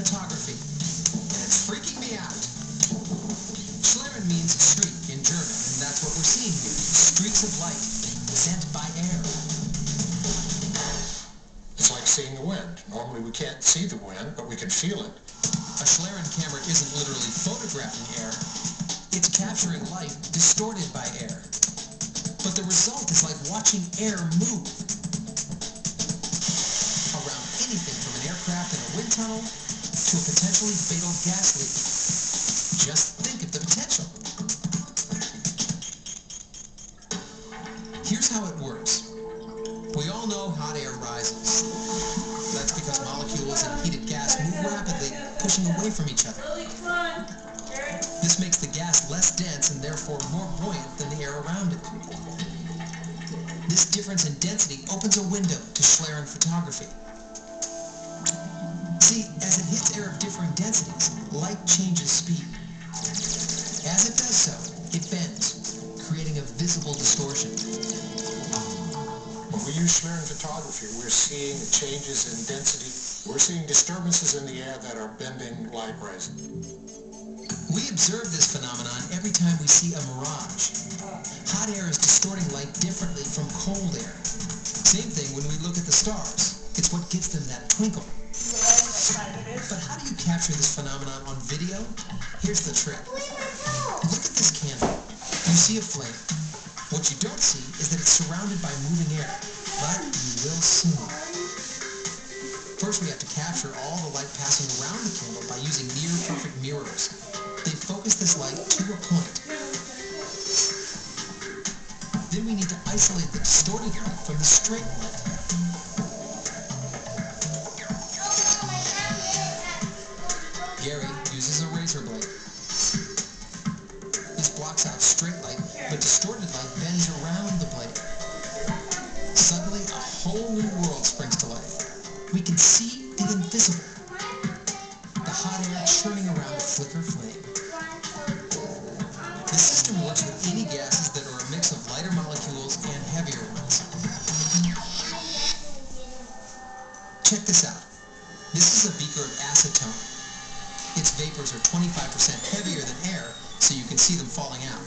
photography, and it's freaking me out. Schlieren means streak in German, and that's what we're seeing here. Streaks of light sent by air. It's like seeing the wind. Normally we can't see the wind, but we can feel it. A Schlieren camera isn't literally photographing air, it's capturing light distorted by air. But the result is like watching air move. Around anything from an aircraft in a wind tunnel to a potentially fatal gas leak. Just think of the potential. Here's how it works. We all know hot air rises. That's because molecules in heated gas move rapidly, pushing away from each other. This makes the gas less dense and therefore more buoyant than the air around it. This difference in density opens a window to Schlieren photography. See, as it hits air of differing densities, light changes speed. As it does so, it bends, creating a visible distortion. When we use Schlieren photography, we're seeing changes in density. We're seeing disturbances in the air that are bending light rays. We observe this phenomenon every time we see a mirage. Hot air is distorting light differently from cold air. Same thing when we look at the stars. It's what gives them that twinkle. But how do you capture this phenomenon on video? Here's the trick. Look at this candle. You see a flame. What you don't see is that it's surrounded by moving air. But you will soon. First we have to capture all the light passing around the candle by using near-perfect mirrors. They focus this light to a point. Then we need to isolate the distorted light from the straight light. This blocks out straight light, but distorted light bends around the blade. Suddenly, a whole new world springs to life. We can see the invisible. The hot air churning around a flicker flame. The system works with any gases that are a mix of lighter molecules and heavier ones. Check this out. This is a beaker of acetone. Its vapors are 25% heavier than air, so you can see them falling out.